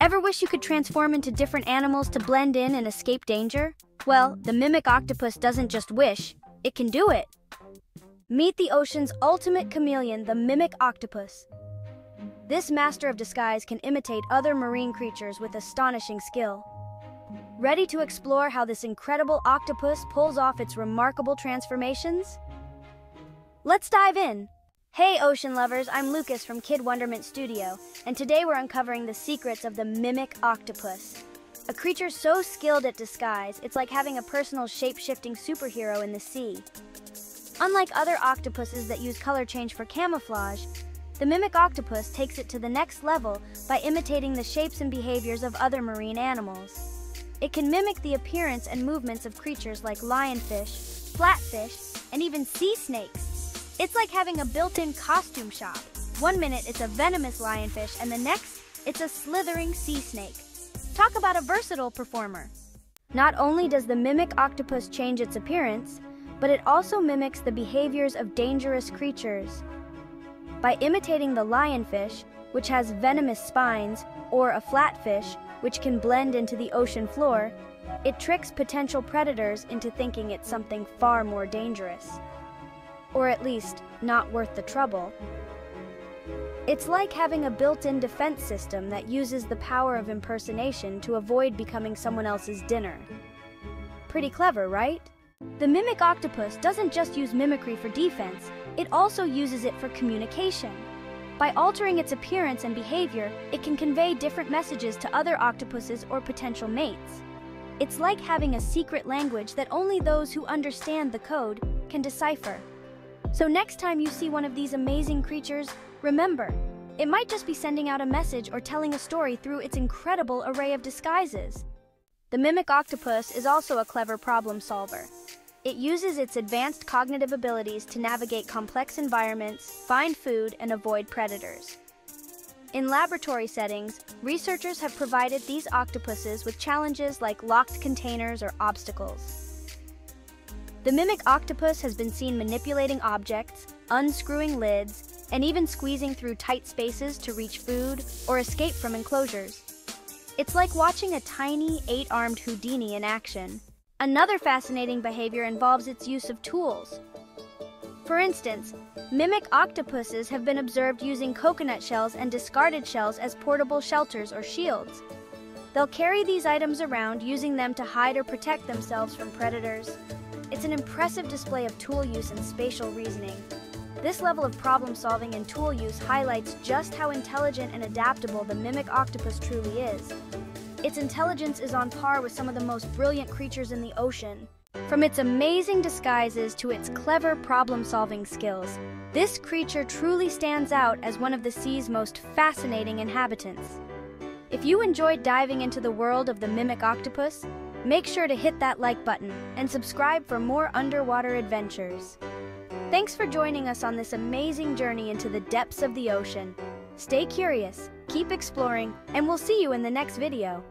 Ever wish you could transform into different animals to blend in and escape danger? Well, the mimic octopus doesn't just wish, it can do it. Meet the ocean's ultimate chameleon, the mimic octopus. This master of disguise can imitate other marine creatures with astonishing skill. Ready to explore how this incredible octopus pulls off its remarkable transformations? Let's dive in. Hey, ocean lovers, I'm Lucas from Kid Wonderment Studio, and today we're uncovering the secrets of the mimic octopus. A creature so skilled at disguise, it's like having a personal shape-shifting superhero in the sea. Unlike other octopuses that use color change for camouflage, the mimic octopus takes it to the next level by imitating the shapes and behaviors of other marine animals. It can mimic the appearance and movements of creatures like lionfish, flatfish, and even sea snakes. It's like having a built-in costume shop. One minute it's a venomous lionfish and the next it's a slithering sea snake. Talk about a versatile performer. Not only does the mimic octopus change its appearance, but it also mimics the behaviors of dangerous creatures. By imitating the lionfish, which has venomous spines, or a flatfish, which can blend into the ocean floor, it tricks potential predators into thinking it's something far more dangerous. Or at least, not worth the trouble. It's like having a built-in defense system that uses the power of impersonation to avoid becoming someone else's dinner. Pretty clever, right? The mimic octopus doesn't just use mimicry for defense, it also uses it for communication. By altering its appearance and behavior, it can convey different messages to other octopuses or potential mates. It's like having a secret language that only those who understand the code can decipher. So next time you see one of these amazing creatures, remember, it might just be sending out a message or telling a story through its incredible array of disguises. The mimic octopus is also a clever problem solver. It uses its advanced cognitive abilities to navigate complex environments, find food, and avoid predators. In laboratory settings, researchers have provided these octopuses with challenges like locked containers or obstacles. The mimic octopus has been seen manipulating objects, unscrewing lids, and even squeezing through tight spaces to reach food or escape from enclosures. It's like watching a tiny, eight-armed Houdini in action. Another fascinating behavior involves its use of tools. For instance, mimic octopuses have been observed using coconut shells and discarded shells as portable shelters or shields. They'll carry these items around, using them to hide or protect themselves from predators. It's an impressive display of tool use and spatial reasoning. This level of problem solving and tool use highlights just how intelligent and adaptable the mimic octopus truly is. Its intelligence is on par with some of the most brilliant creatures in the ocean. From its amazing disguises to its clever problem solving skills, this creature truly stands out as one of the sea's most fascinating inhabitants. If you enjoyed diving into the world of the mimic octopus, Make sure to hit that like button and subscribe for more underwater adventures. Thanks for joining us on this amazing journey into the depths of the ocean. Stay curious, keep exploring, and we'll see you in the next video.